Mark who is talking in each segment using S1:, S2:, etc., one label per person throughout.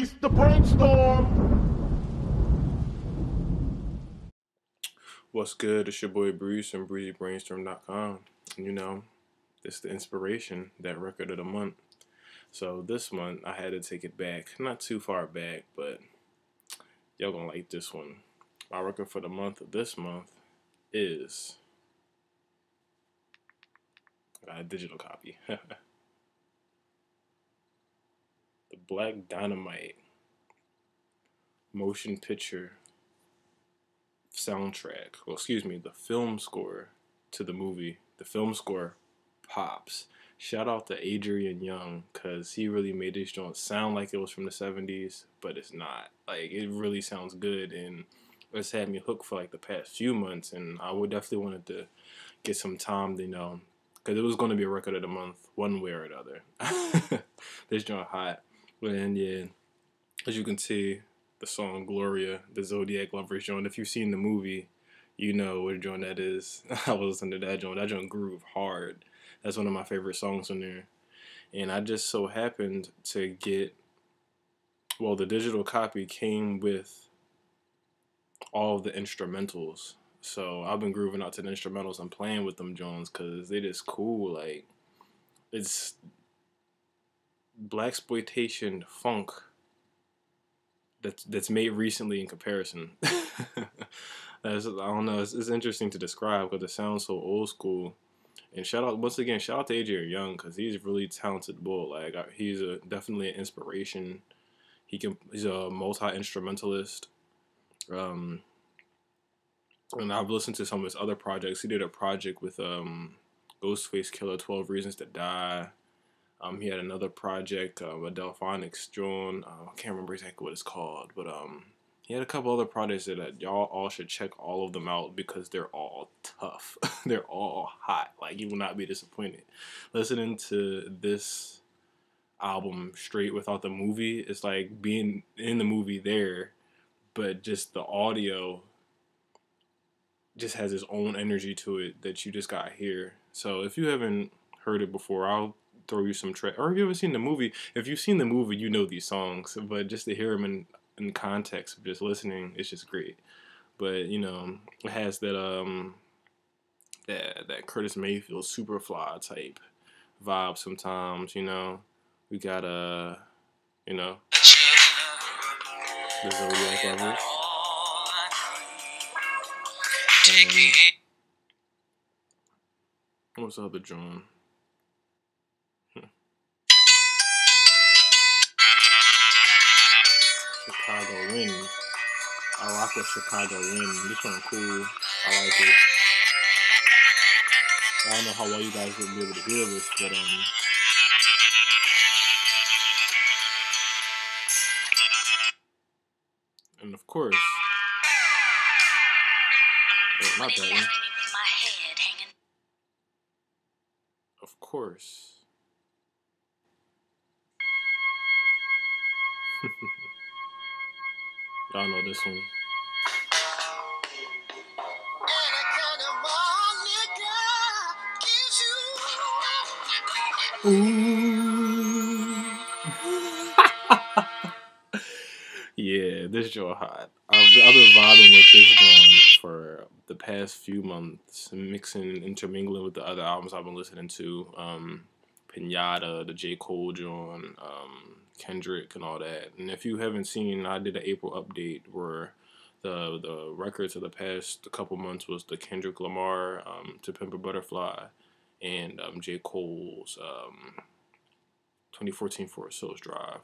S1: Release the brainstorm.
S2: What's good? It's your boy Bruce from BreezyBrainstorm.com. And you know, it's the inspiration, that record of the month. So this month I had to take it back. Not too far back, but y'all gonna like this one. My record for the month of this month is I got a digital copy. the Black Dynamite motion picture soundtrack, well, excuse me, the film score to the movie, the film score pops. Shout out to Adrian Younge because he really made this joint sound like it was from the 70s, but it's not. Like, it really sounds good and it's had me hooked for like the past few months. And I would definitely wanted to get some time, you know, because it was going to be a record of the month, one way or another. this joint hot. And yeah, as you can see, the song Gloria, the Zodiac Lovers joint. If you've seen the movie, you know what joint that is. I was listening to that joint. That joint groove hard. That's one of my favorite songs on there. And I just so happened to get, well, the digital copy came with all the instrumentals. So I've been grooving out to the instrumentals and playing with them Jones because they just cool. Like it's Blaxploitation funk that's that's made recently in comparison. that's, I don't know. It's, it's interesting to describe because it sounds so old school. And shout out once again, shout out to Adrian Younge because he's really talented bull. Like he's a definitely an inspiration. He can he's a multi instrumentalist. Um, and I've listened to some of his other projects. He did a project with um, Ghostface Killah, Twelve Reasons to Die. Um, he had another project, uh, a joint. Uh, I can't remember exactly what it's called, but um, he had a couple other projects that uh, y'all all should check all of them out because they're all tough. they're all hot. Like you will not be disappointed. Listening to this album straight without the movie, it's like being in the movie there, but just the audio just has its own energy to it that you just got here. So if you haven't heard it before, I'll throw you some track. Or have you ever seen the movie? If you've seen the movie, you know these songs. But just to hear them in, in context of just listening, it's just great. But you know, it has that um that that Curtis Mayfield Superfly type vibe sometimes. You know, we got a uh, you know the Zodiac. Um, what's the other drum? I rock with Chicago Wind. This one cool. I like it. I don't know how well you guys will be able to hear this, but um. And of course, wait, not that one. Of course. Y'all know this one. yeah, this joint hot. I've, I've been vibing with this joint for the past few months, mixing and intermingling with the other albums I've been listening to. Um, Pinata, the J. Cole joint, um, Kendrick and all that. And if you haven't seen, I did an April update where the the records of the past couple months was the Kendrick Lamar um, to Pimp a Butterfly and um, J. Cole's um, 2014 Forest Hills Drive.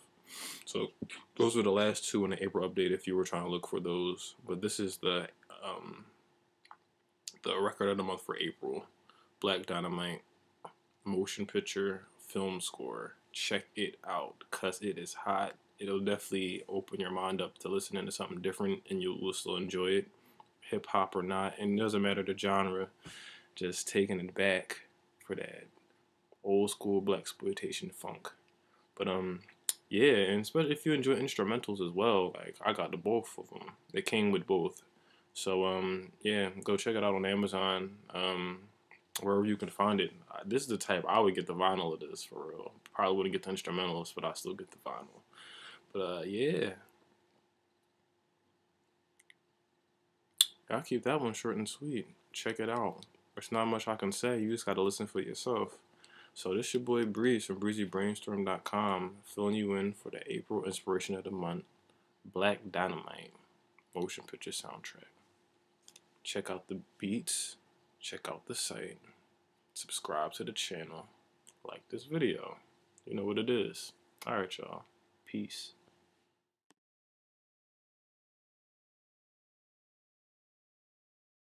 S2: So those were the last two in the April update if you were trying to look for those. But this is the um, the record of the month for April. Black Dynamite, motion picture, film score, check it out because it is hot. It'll definitely open your mind up to listening to something different and you will still enjoy it, hip hop or not. And it doesn't matter the genre, just taking it back for that old school Blaxploitation funk. But um, yeah, and especially if you enjoy instrumentals as well, like I got the both of them. They came with both. So um, yeah, go check it out on Amazon. Um, wherever you can find it. This is the type I would get the vinyl of this for real. Probably wouldn't get the instrumentals, but I still get the vinyl. But uh, yeah. I'll keep that one short and sweet. Check it out. There's not much I can say. You just gotta listen for yourself. So this your boy Breeze from breezybrainstorm.com filling you in for the April inspiration of the month, Black Dynamite motion picture soundtrack. Check out the beats, check out the site, subscribe to the channel, like this video. You know what it is. Alright y'all. Peace.